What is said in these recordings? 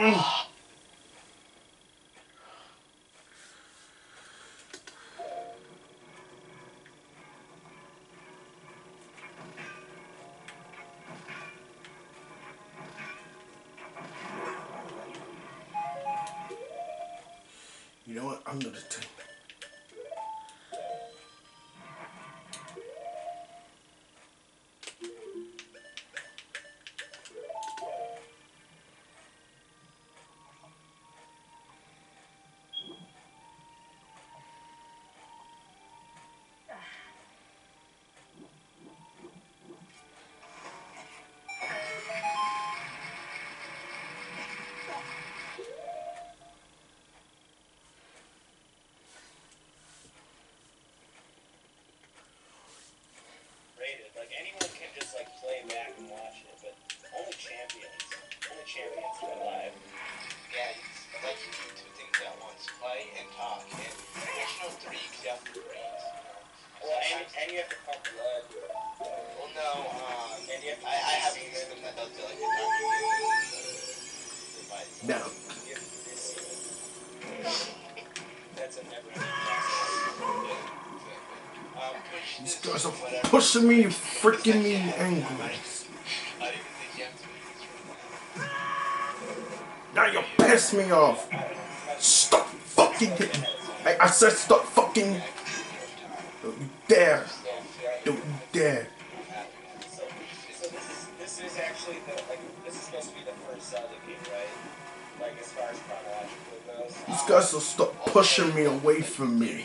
You know what? I'm gonna take pushing me and freaking me angry. Now you piss me off. Stop fucking hitting. I, I said stop fucking. Don't you dare. Don't you dare. This is actually this is supposed to be the first Zelda game, right? Like, as far as chronologically goes. These guys will stop pushing me away from me.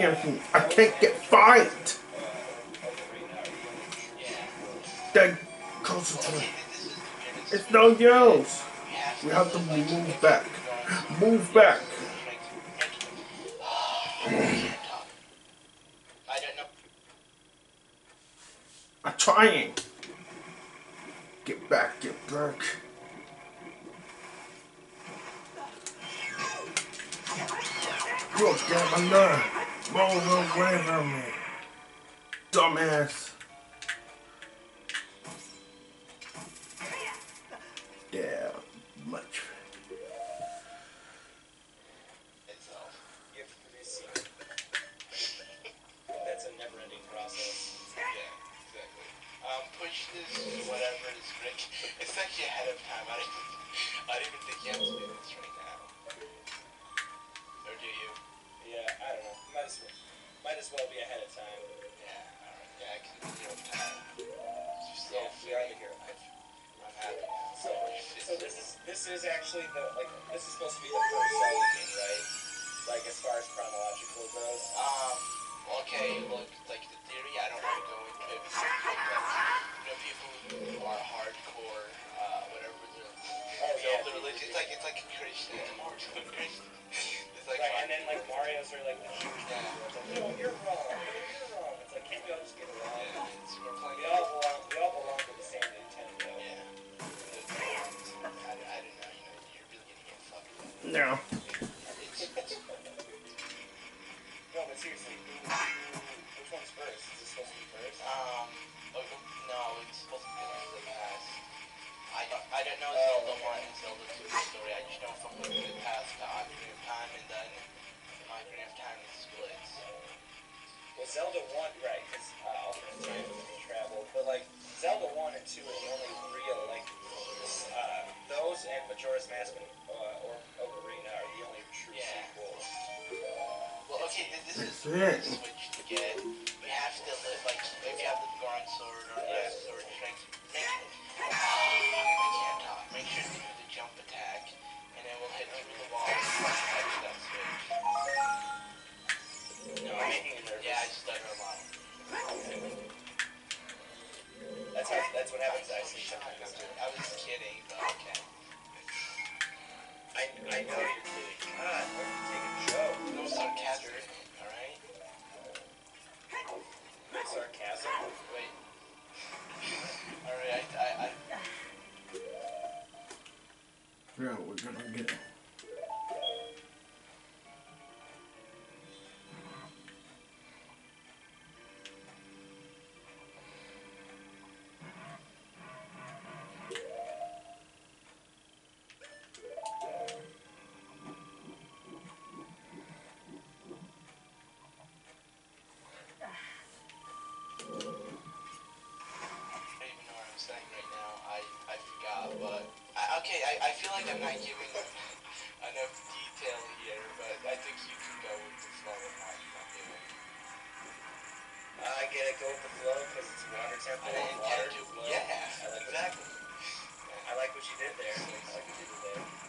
I can't get fired. Then concentrate. It's no yells. We have to move back. Move back. I'm trying. actually the like this is supposed to be the first Zelda right? Like as far as chronological goes. Um. Okay. Look, like the theory, I don't want to go into it. Because, you know, people who are hardcore, uh, whatever they're, oh, yeah, religion. It's like it's like Christian. It's more Christian. It's like right, and then like Mario's are like the huge. Yeah. It's like, no, you're wrong. You're wrong. It's like can't we all just get No. I don't even know what I'm saying right now. I, I forgot, but okay, I, I feel like I'm not giving enough detail here, but I think you can go with the flow of how you uh, I get to go with the flow because it's water temple and water. Yeah, I like exactly. I like what you did there. I like what you did there.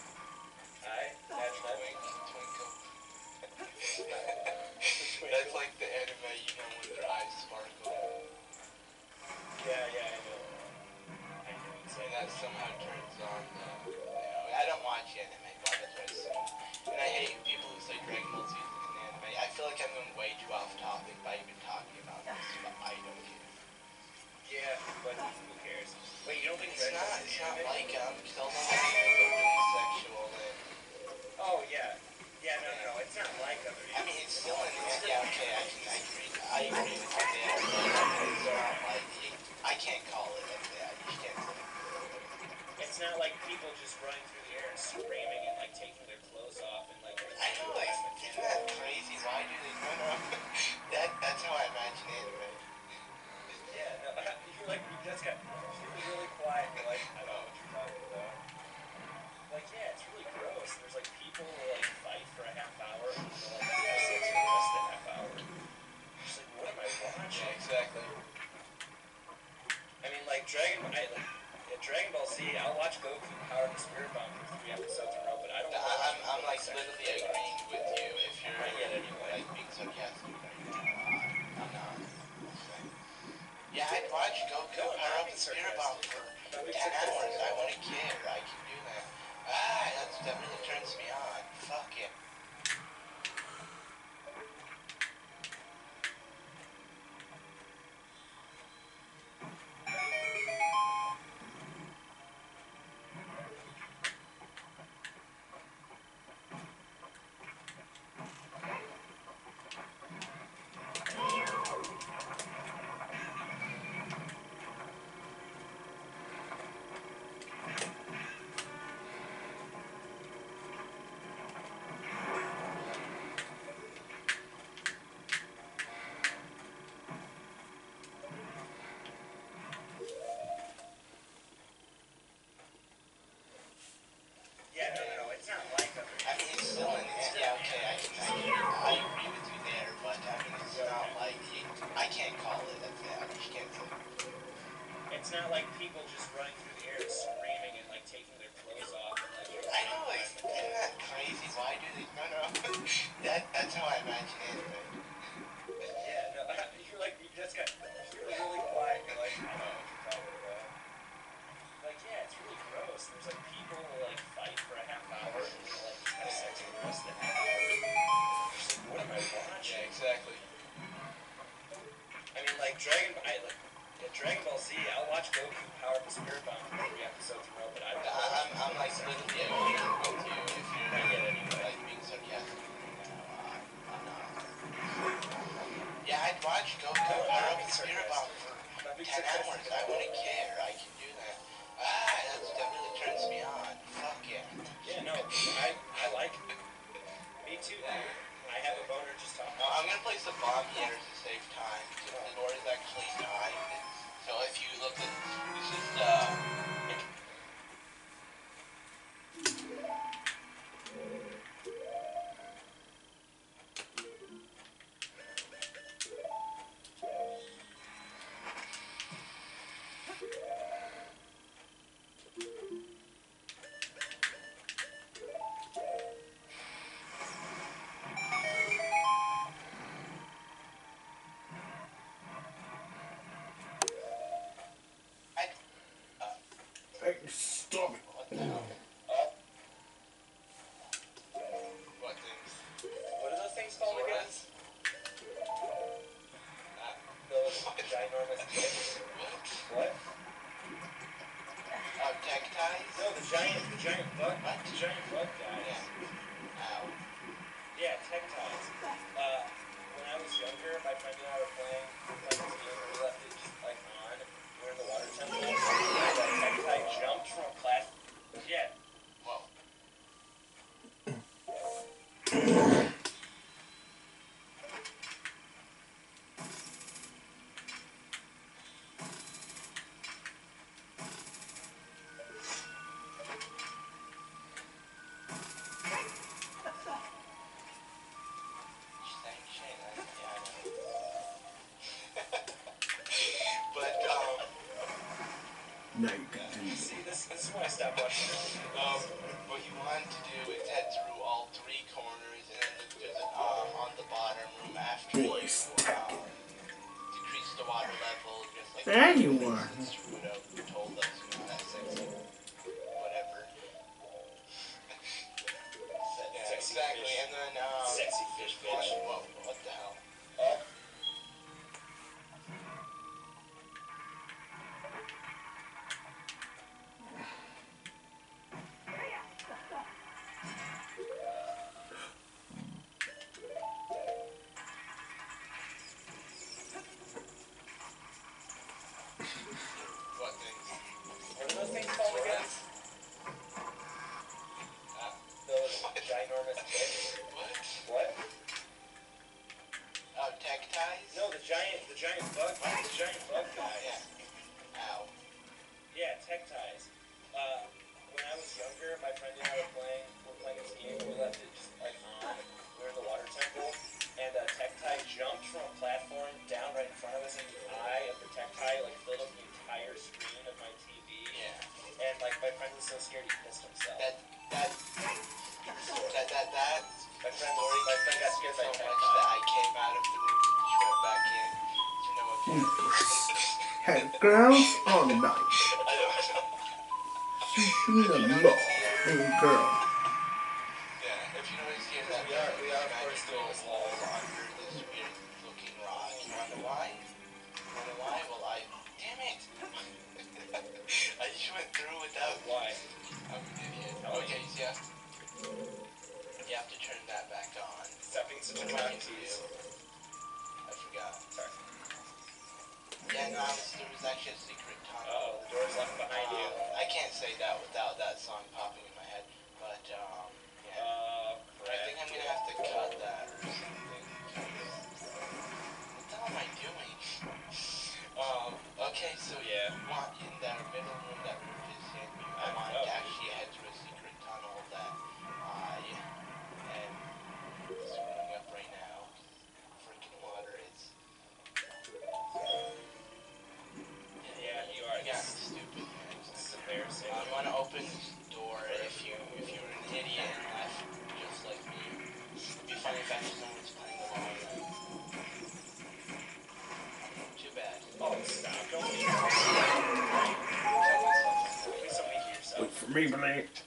Yeah, no, no, it's not like other I mean, it's still in it. Yeah, okay, I can, I can, I agree with you there, but I mean, it's not like, I can't call it, that's it, I just can't say. It's not like people just running through the air and screaming and like taking their clothes off. And, like, I know, like, isn't that crazy? Why do they, no, no, that, that's how I imagine Yeah, I'd watch Goku power up the spirit bomb for I'm not being 10 sarcastic hours. at I wouldn't care. I can do that. Ah, that's, that really turns me on. Fuck yeah. Yeah, no, I I like. it. Me too, dude. I have a boner just talking. I'm gonna place a bomb here to save time. So the door is actually timed. So if you look at Now you can do see, this, this is why I stopped watching. Um, what you want to do is head through all three corners, and then there's an um, on the bottom room after you um, decrease the water level, just like There you are. Girls don't know. She's a and girl. rejuvenate.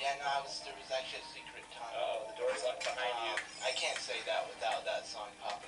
Yeah, no, I was, there was actually I can't say that without that song popping.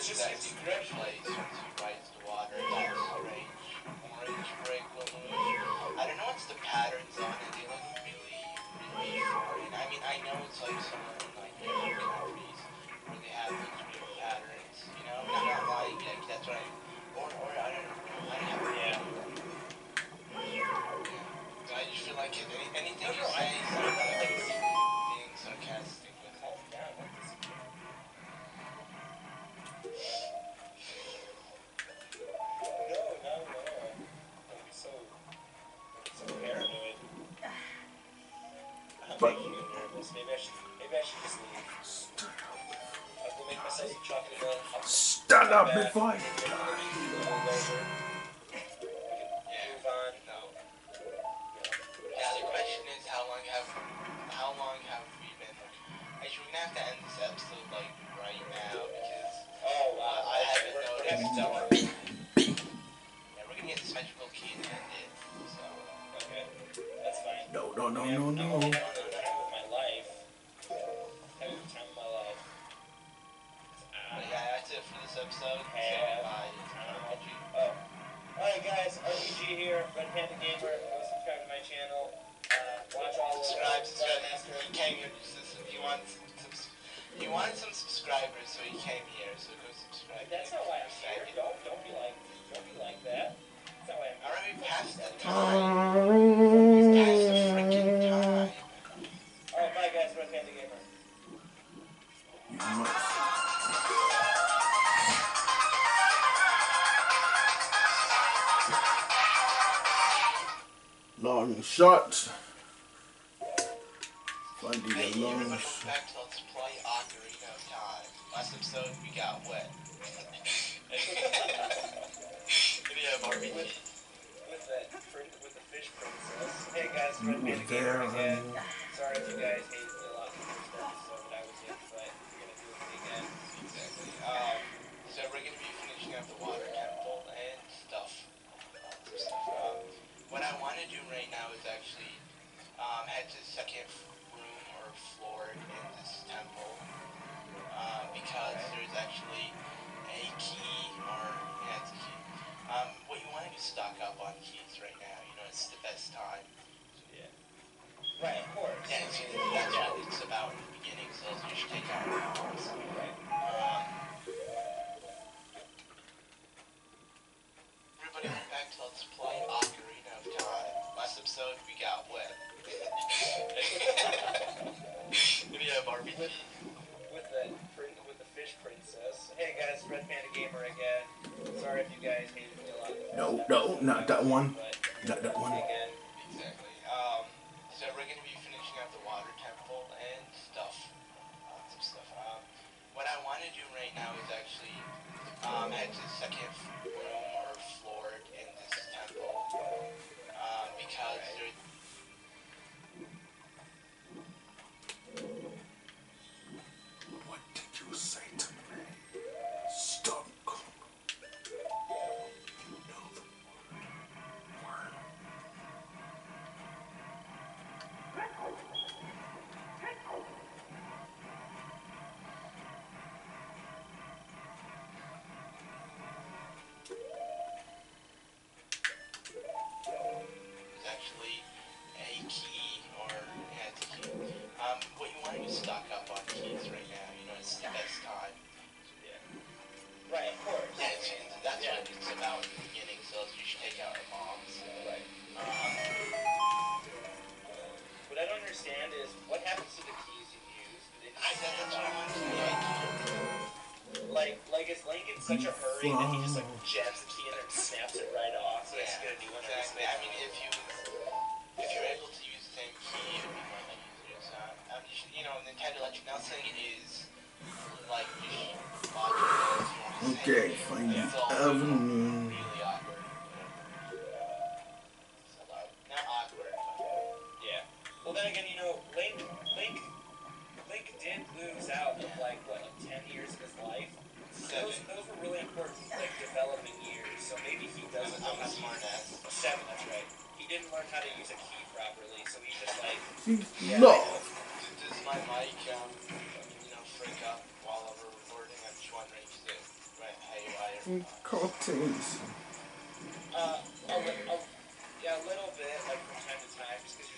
Just incredible. that big fight. shot. Find the. Last episode, we got wet. we have RPG with that with the fish princess. Hey guys, Sorry if you guys hate lot of I was in, but we're gonna do it again. Exactly. Um, so we're gonna be finishing up the water. What I want to do right now is actually um, head to the second room or floor in this temple uh, because there's actually a key or yeah, it's a key. Um, what you want to do is stock up on keys right now. You know, it's the best time. Yeah. Right, of course. Yeah, so that's what it's about in the beginning. So you should take out. Right. Um, episode, we got wet. we have RPG. With, with the with the fish princess. Hey guys, Red Panda Gamer again. Sorry if you guys hated me a lot. No, no, not that one. But not that one. Again. Exactly. Um, so we're gonna be finishing up the water temple and stuff. Um, what I want to do right now is actually um, to the second thing that he just like No. Does my mic, um, you know, freak up while we're recording? I'm haywire. Cocktails. Uh, a, a, yeah, a little bit, like from time to time, just because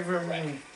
For me. Right.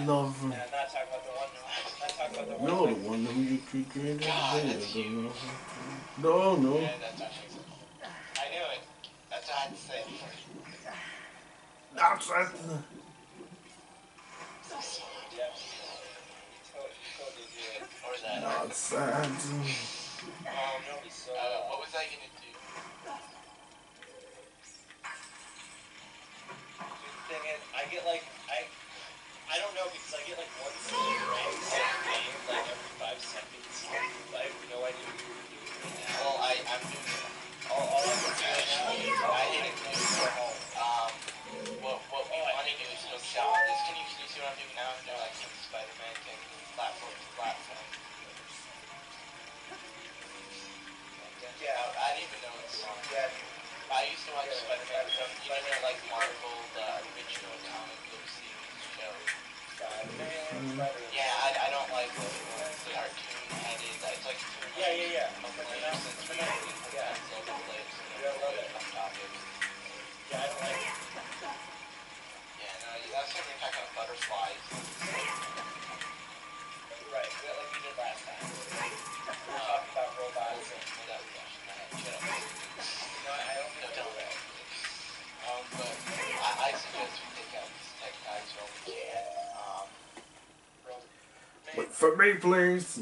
One. No, the one who you could get God, that's No, no. Yeah, that's what she. I knew it. That's what I had to say. That's that's the Succeed. Yeah. You totally, you totally do it. Or that. that's that's Um, Totally so uh, what was I gonna do? The thing is, I get like I, I don't know because I get like one still frame of game like every five seconds. I have no idea what you're doing right now. Well, I, I'm doing it. All, all I can see right now is I hit it. go home. Um, what, what we want to do is go shop this. Can you, can you see what I'm doing now? I'm doing like some Spider-Man thing, platform to platform. Yeah. I, I didn't even know it's on. Yeah. I used to watch Spider-Man from, you know, like Marvel, the original comic book series show. Spider-Man. Yeah, I, I don't like the, cartoon-headed, it's like Yeah, yeah, yeah. much But they're not- they're not- yeah. kinds of lips and Yeah, I love it. Yeah, I don't like it. Yeah, no, that's when we're talking about butterflies. Right, yeah, like we did last time. We talking about robots and. Well, that was actually my head. Shut up. No, I don't No, don't. Um, but I, I suggest we take out these tech guys while we can. For me, please.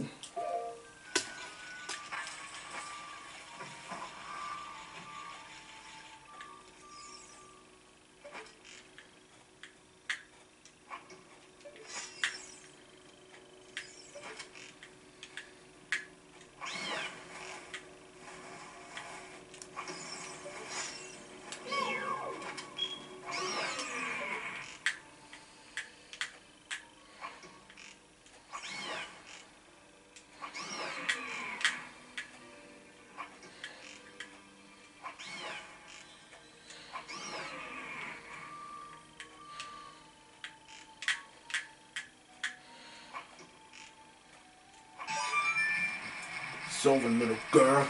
Little girl.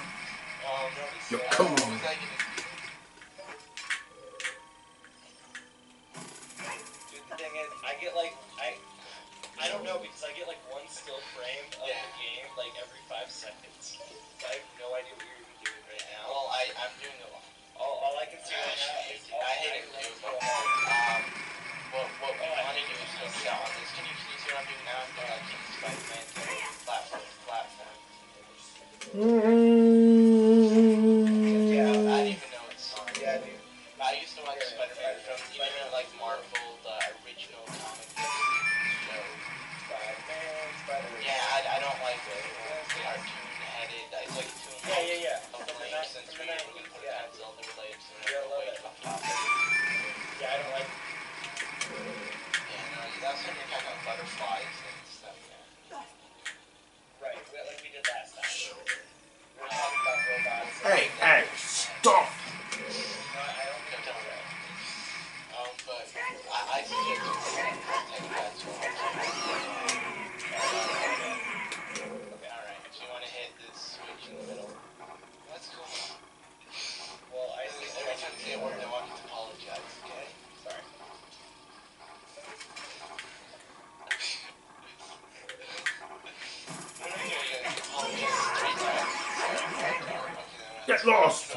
Like Marvel, the original comic book show. Spider-Man, Spider-Man. Yeah, I, I don't like the cartoon-headed, it's like too much Yeah, yeah, yeah. of the the lips ni- and from three the different 90s, yeah. kinds of the relates and Yeah, I they're love way it. Yeah, I don't like. Yeah, no, that's when you're talking about butterflies and stuff, yeah. Right, like we did last time. We were talking about robots. Hey, hey, stop. Lost.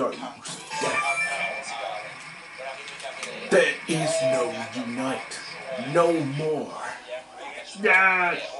show. There is no unite, no more. Yes.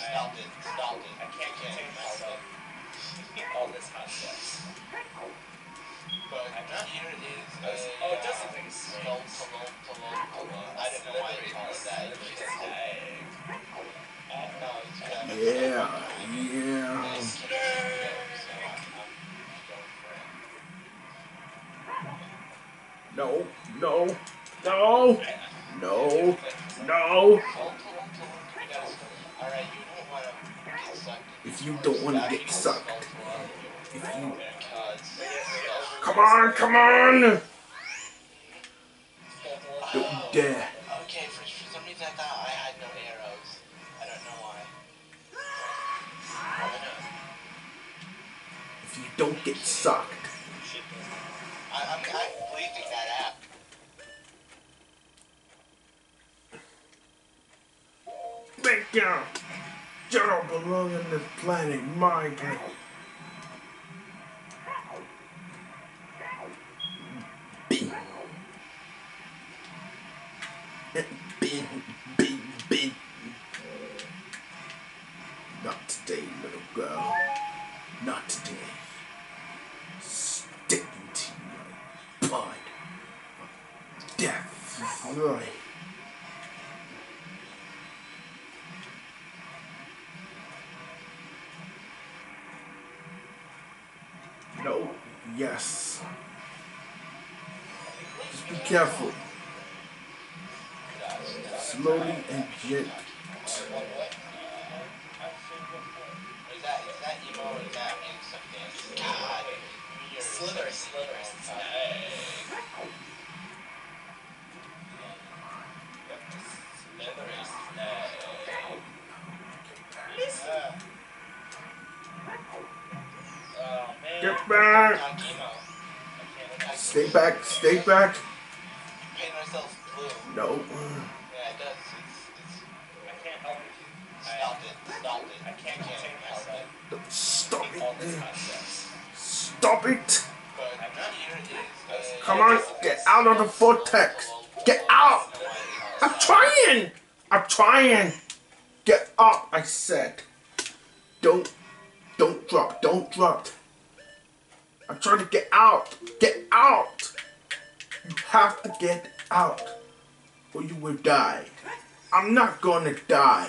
stop it. Stop it. I can't You contain help myself. All this hot sex. But I'm not- here is Oh, a, it's- oh, it does look like a snake. skull. I don't know why you call it that. It's just snake. no, it's just Yeah. Yeah. It's so I'm, I'm going for it. No. No. No. No. No. If you don't want to get sucked, skull to love you. if you come on, come on. Don't you dare. Okay, for, for some reason I thought I had no arrows. I don't know why. If you don't get sucked, I, I'm, I'm bleeping that out. thank you. You don't belong on this planet, my planet. Bing. Eh, bing, bing, bing. Not today, little girl. Back. Back. Paint ourselves blue. No. Yeah, it does. It's, it's, I can't help it. stop it. Stop it. I can't You contain help myself. it. Stop it. Stop it. But I'm not- here is a- Come on. Get out of the vortex. Get out. I'm trying. I'm trying. Get up, I said. Don't, don't drop. Don't drop. I'm trying to get out. Get out. You have to get out, or you will die. I'm not gonna die.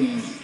That-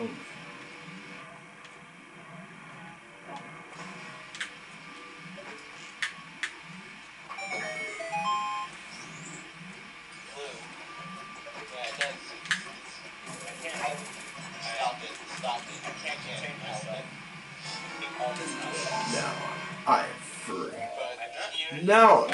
this hot sauce. Now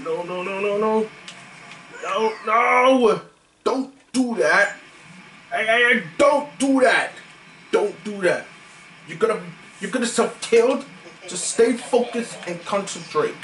no, no, no, no, no. No, no. Don't do that. Hey, hey, hey, don't do that. Don't do that. You're gonna, you're gonna self-killed. Just stay focused and concentrate.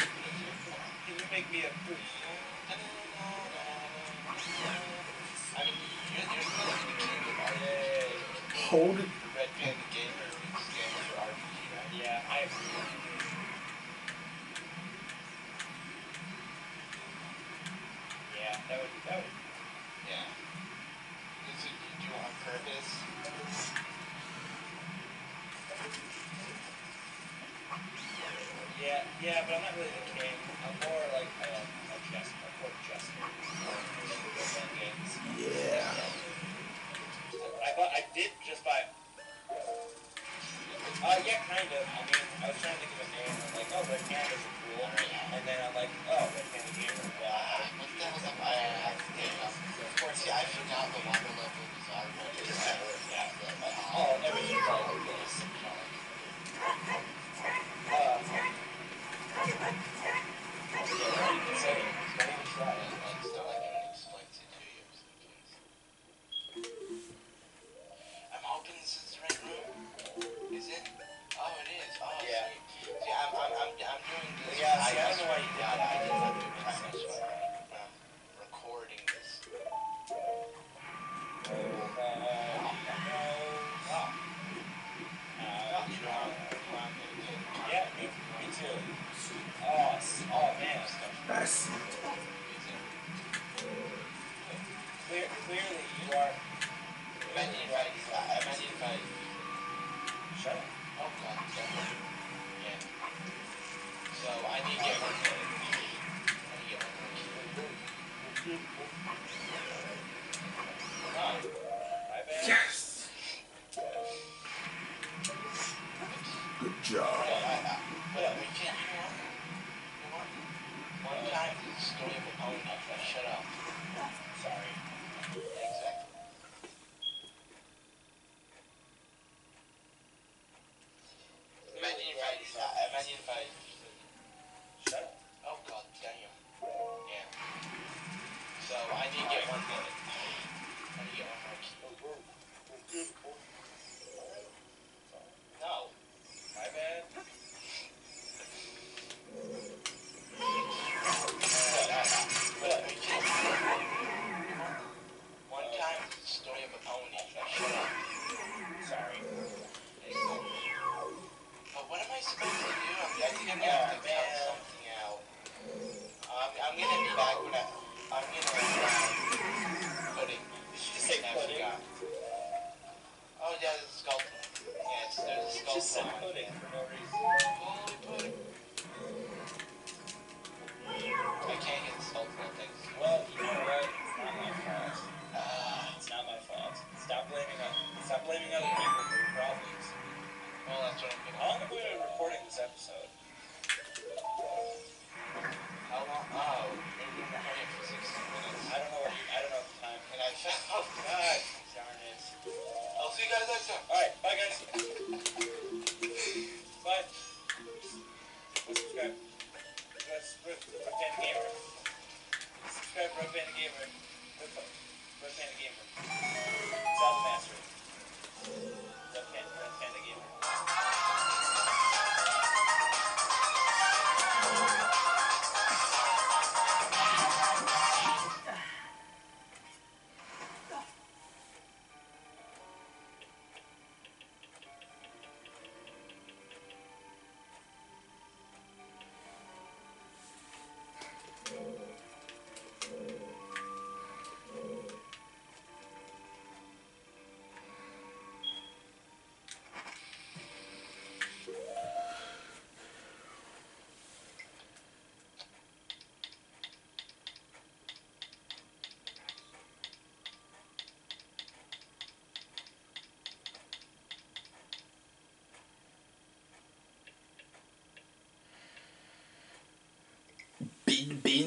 big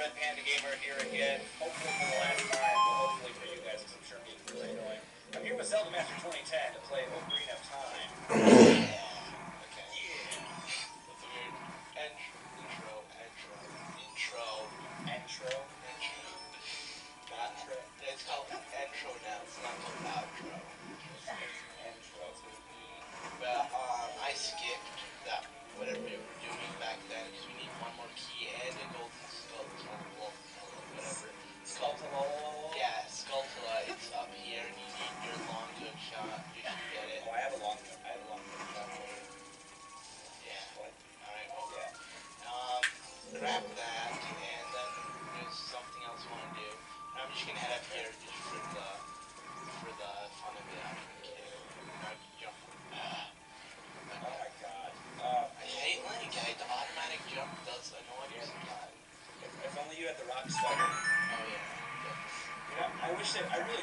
Red Panda Gamer here again, hopefully for the last time, but hopefully for you guys, because I'm sure me and Chris. I'm here with Zelda Master 2010 to play Ocarina understand. I really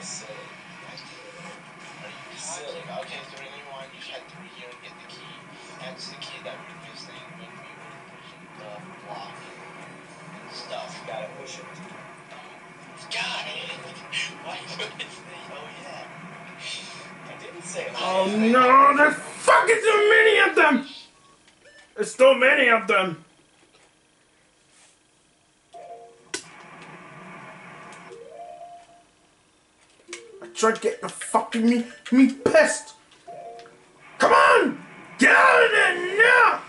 so silly. Are you silly? Okay, so in your one, you head through here and get the key. That's the key that we're missing when we were pushing the block and stuff. You gotta push it. Why couldn't oh yeah? I didn't say Oh no, there's fucking too many of them! There's too many of them! trying to get the fucking me, me pissed. Come on! Get out of there now!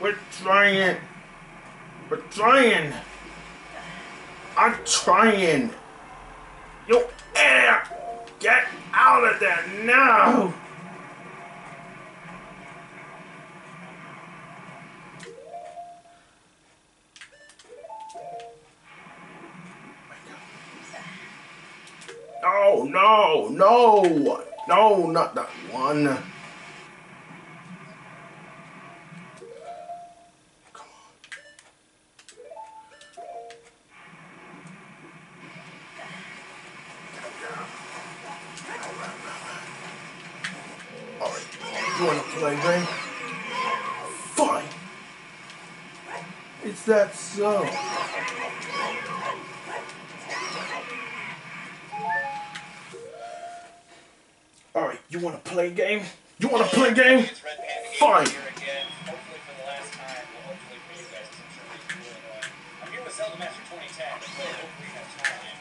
We're trying. We're trying. I'm trying. You idiot! Get out of there now! No, no, no. No, not that one. Come on. Alright, you wanna play? Fine. It's that so. You wanna play a game? You wanna play a game? Fine. Hopefully I'm here with Master 2010.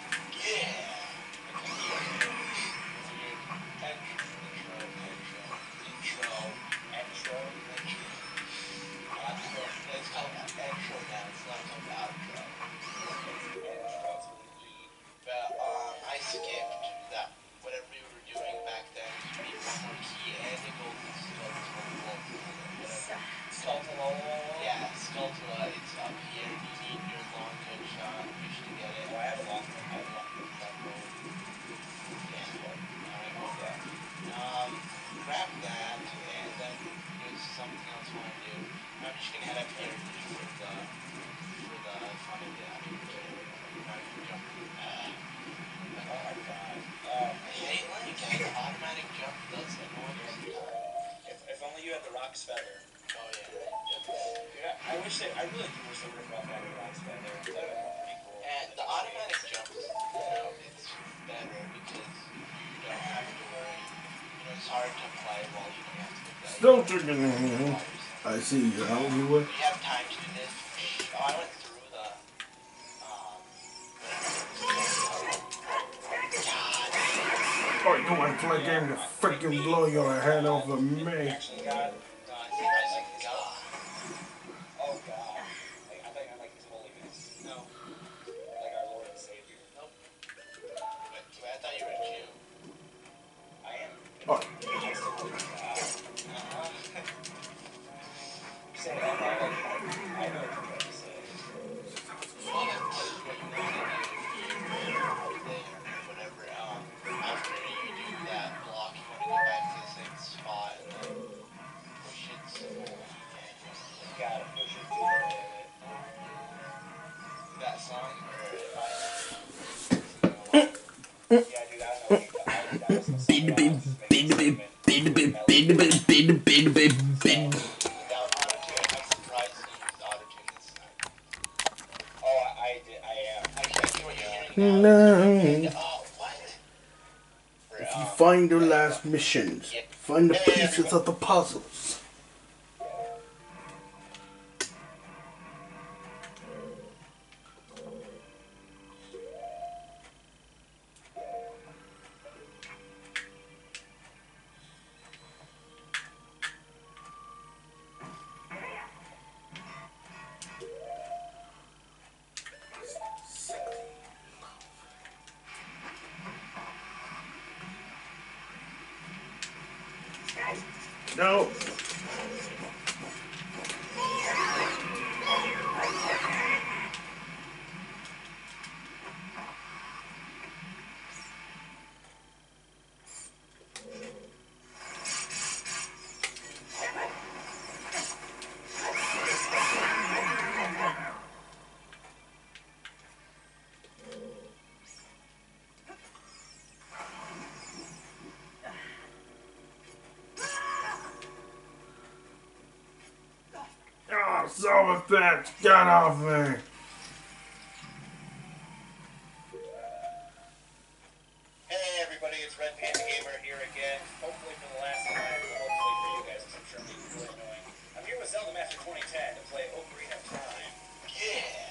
Don't drink it anymore. I see you. How old you? Oh, you want to play a game to freaking blow your head off of me. options. Find the pieces of the puzzles. Get off me! Hey everybody, it's Red Panda Gamer here again. Hopefully for the last time, hopefully for you guys, really annoying. I'm here with Zelda Master 2010 to play Ocarina of Time. Yeah!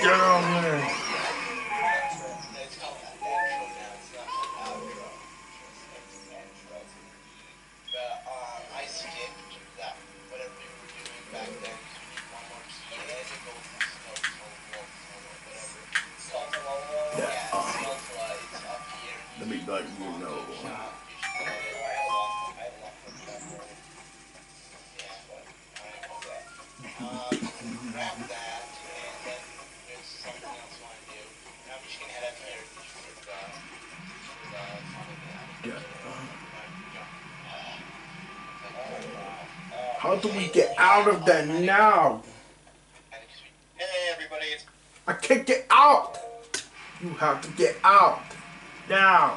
Get on there. out of there now. Hey, everybody. I can't get out. You have to get out. Now.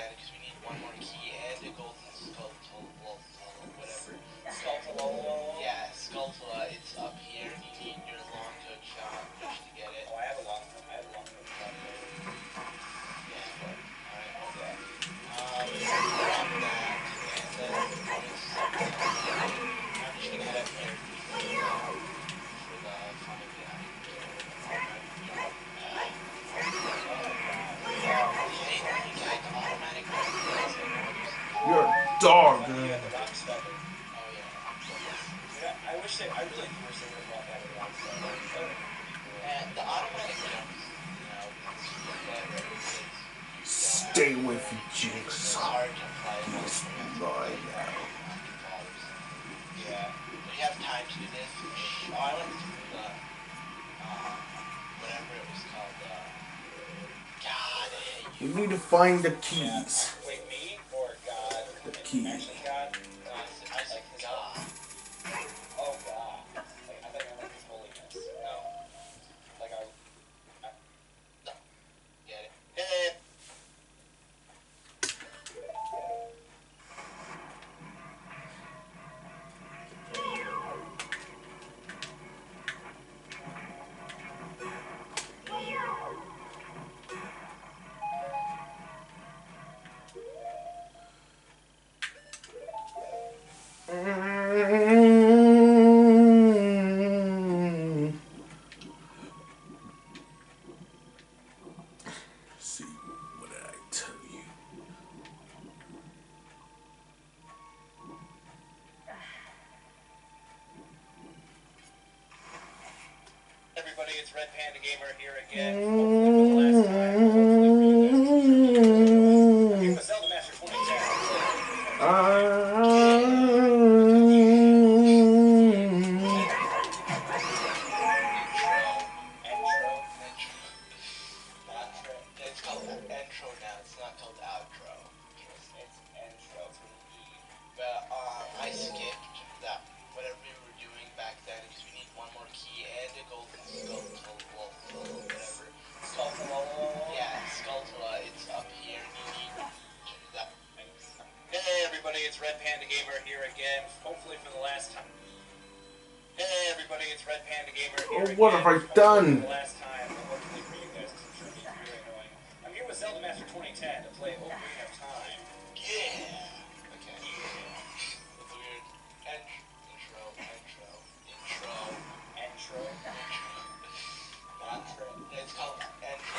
I really do wish they that brought back the one the automatic, you know, Stay with you, Jigsaw. Must be now. Yeah, we have time to do this. Oh, I the, uh, whatever it was called, uh, God. Need to find the keys. Yeah. Wait, me or God? The keys. it's Red Panda Gamer here again. Panda Gamer here again, hopefully for the last time. Hey everybody, it's Red Panda Gamer here. Oh, what have I done? last time I'm here with Zelda Master 2010 to play Ocarina of Time. Yeah! okay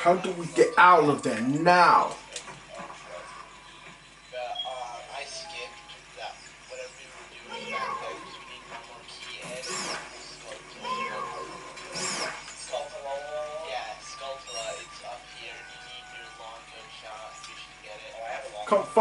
How do we get out of there now?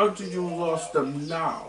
How did you lost them now?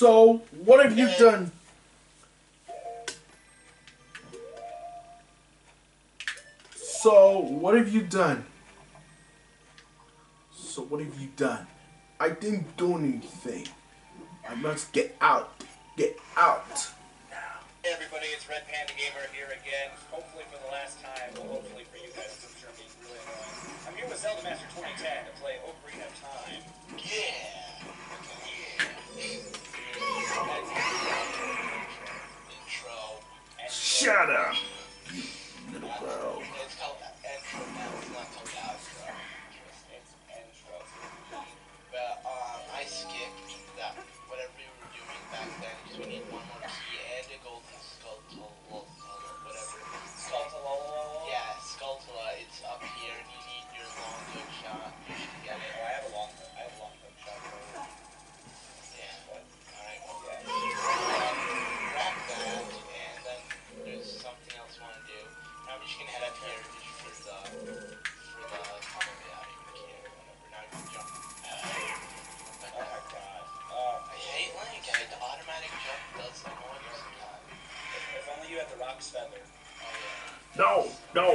So, what have you done? So, what have you done? So, what have you done? I didn't do anything. I must get out.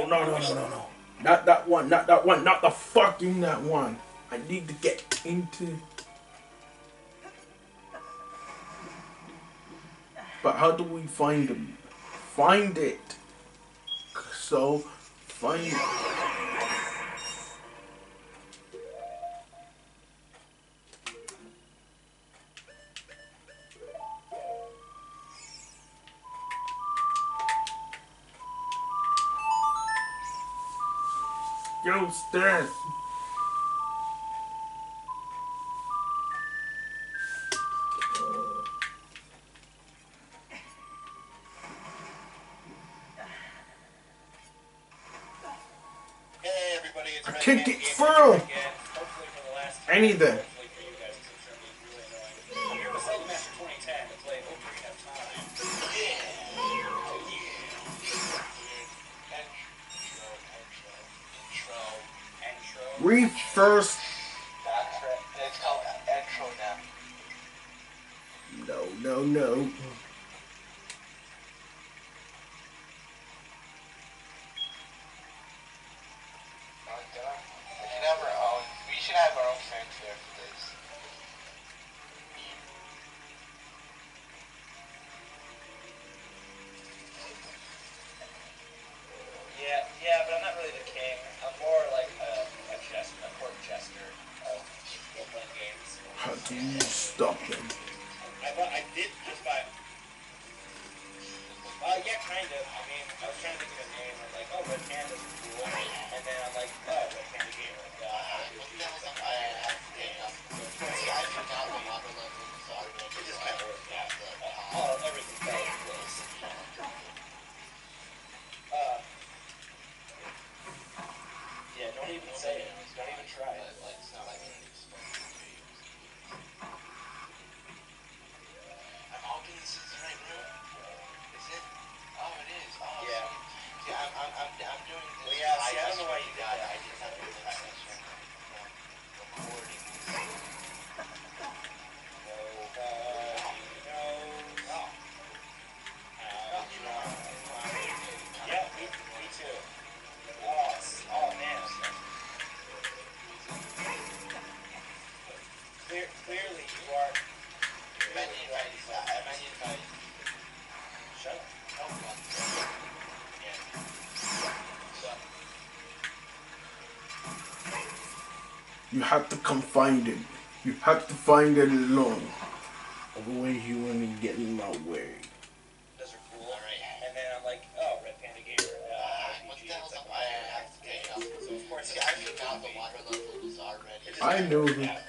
no, no, no, no, no. Not that one, not that one, not the fucking that one. I need to get into. But how do we find them? Find it. So death. Hey I can't get through. I need that. first You have to come find him. You have to find it alone. Otherwise you will be getting my way. Those are cool. Alright. And then I'm like, oh, Red Panda uh, what the? I have to of course the water. I know that.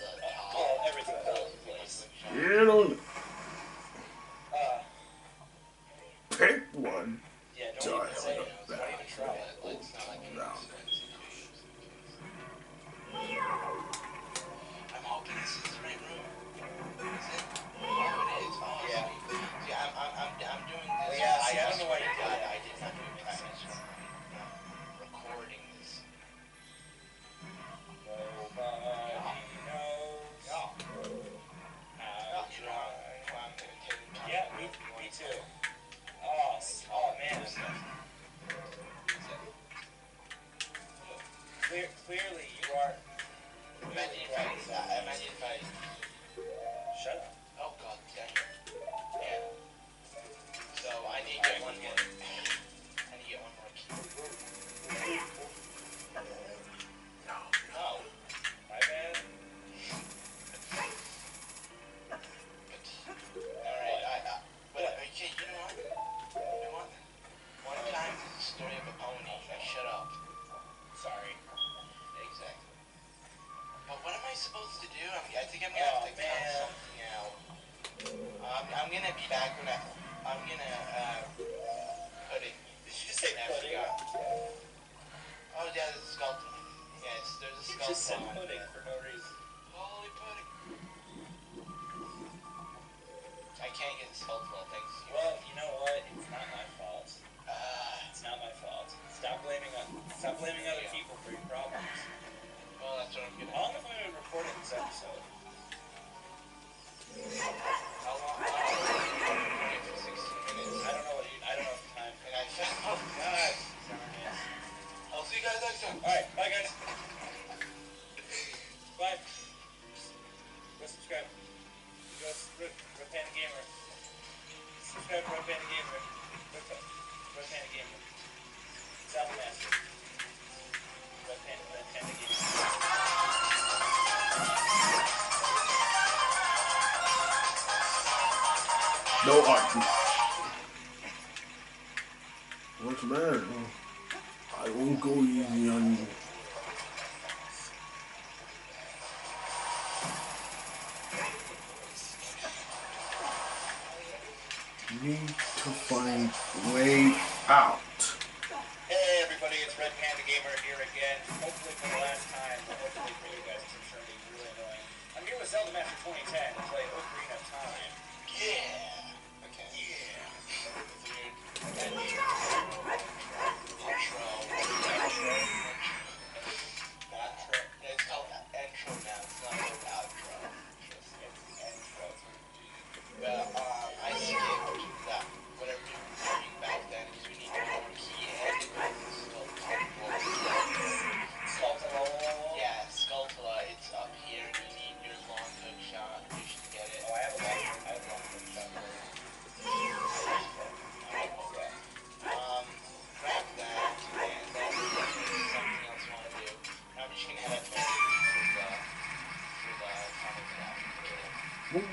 heart.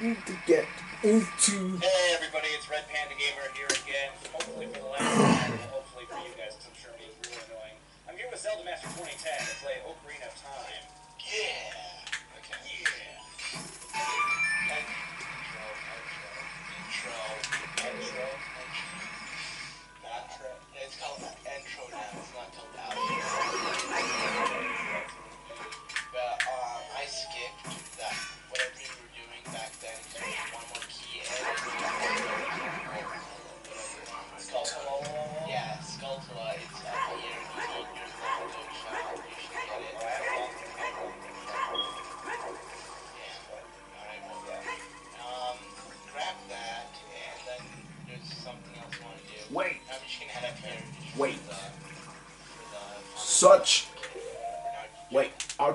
need to get into. Hey everybody, it's Red Panda Gamer here again. Hopefully for the last time, and hopefully for you guys, because I'm sure it is really annoying. I'm here with Zelda Master 2010 to play Ocarina of Time. Yeah.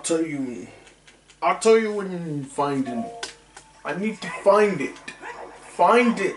tell you. I'll tell you when you find it. I need to find it. Find it.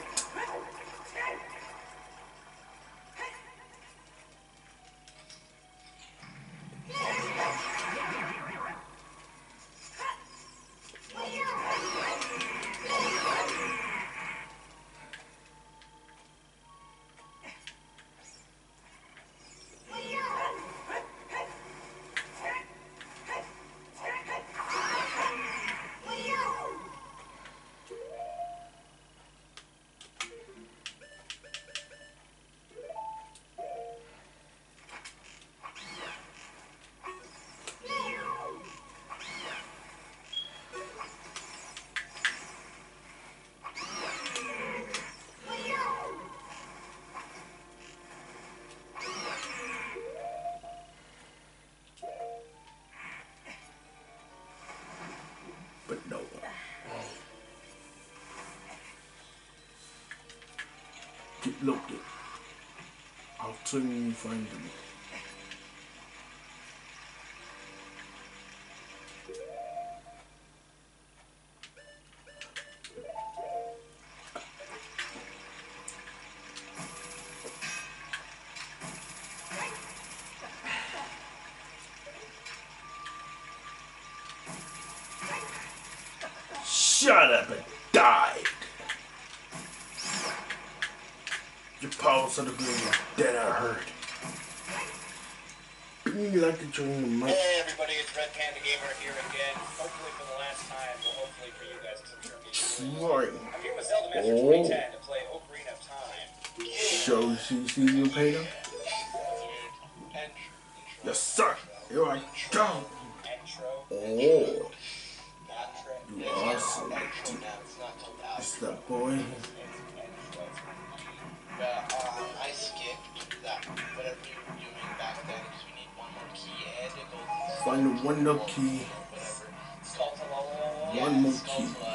find them. Shut up and die. Your pulse of the gloom Dead I heard. Hey everybody, it's Red Panda Gamer here again. Hopefully for the last time, but hopefully for you guys, because I'm sure. I'm here with Zelda Master oh. 2010 to play Ocarina of Time. So, see, see you pay them? Yes, sir. Here I go. Oh. You awesome. It's that boy. But, uh, I skipped that, whatever you Find the one up key. One more key.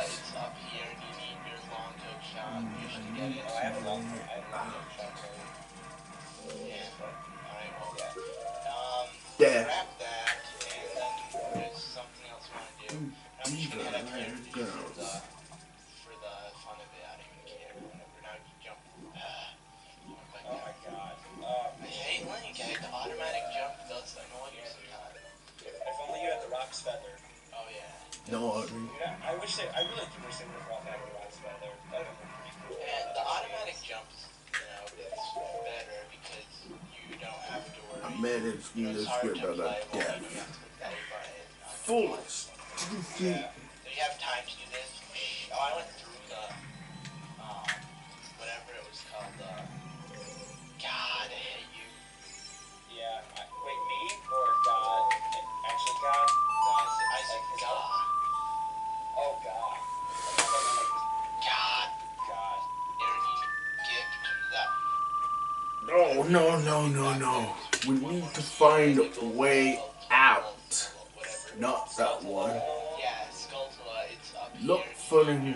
No I, I wish they, I really do wish they would have brought back the Rise of And the automatic jumps, you know, is better because you don't have to worry. I'm mad at you, you know, it's hard Yeah. No, no, no, no, no. We need to find a way out. Not that one. Look for him.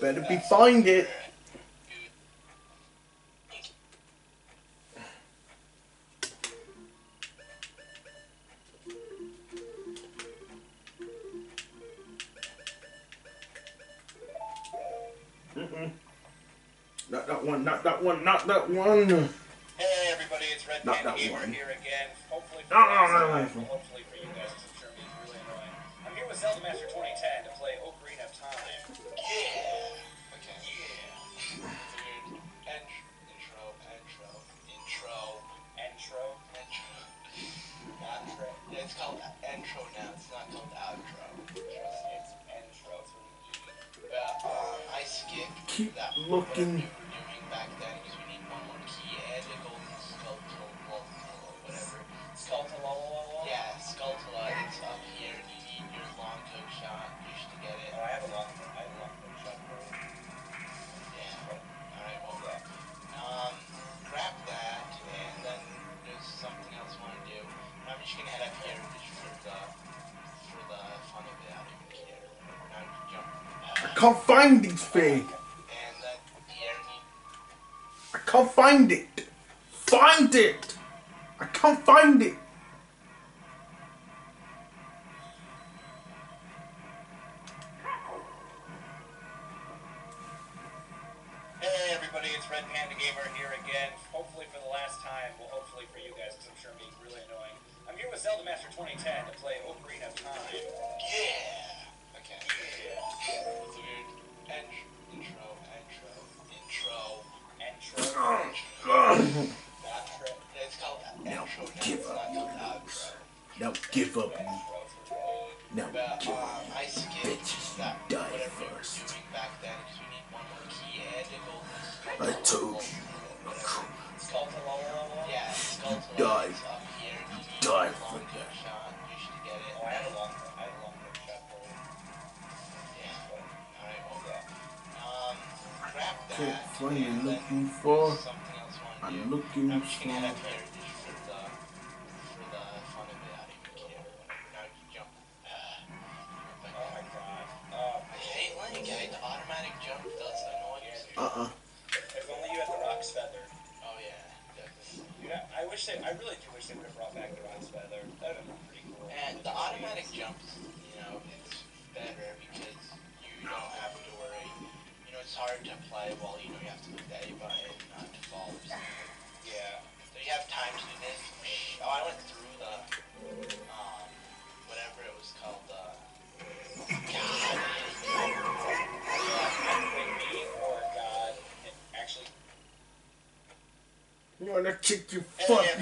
better be find it. Mm -mm. Not that one, not that one, not that one. Hey everybody, it's Red not Man that Gamer one. here again. Hopefully, no, no, no, no, no. can't find it, Faye. I can't find it. Find it. I can't find it.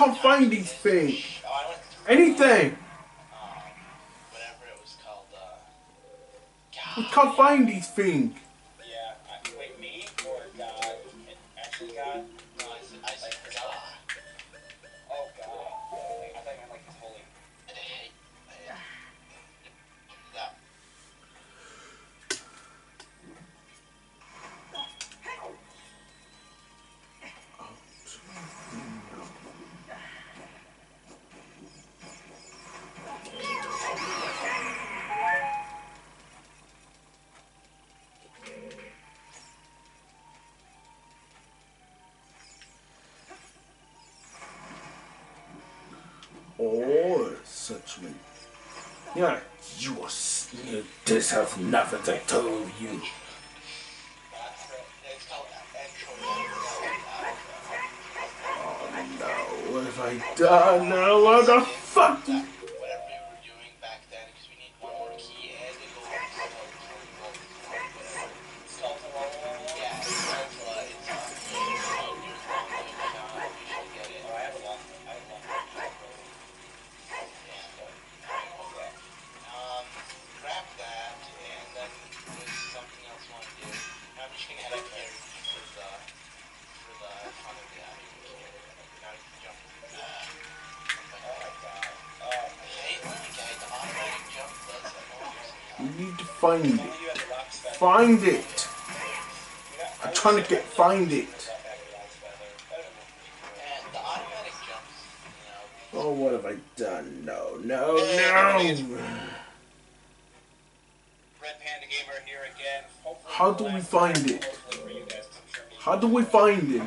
can't find these things. Anything. We can't find these things. yourself nothing I told you. Oh no, what have I done? find it. Find it. I'm trying to get find it. Oh, what have I done? No, no, no! How do we find it? How do we find it?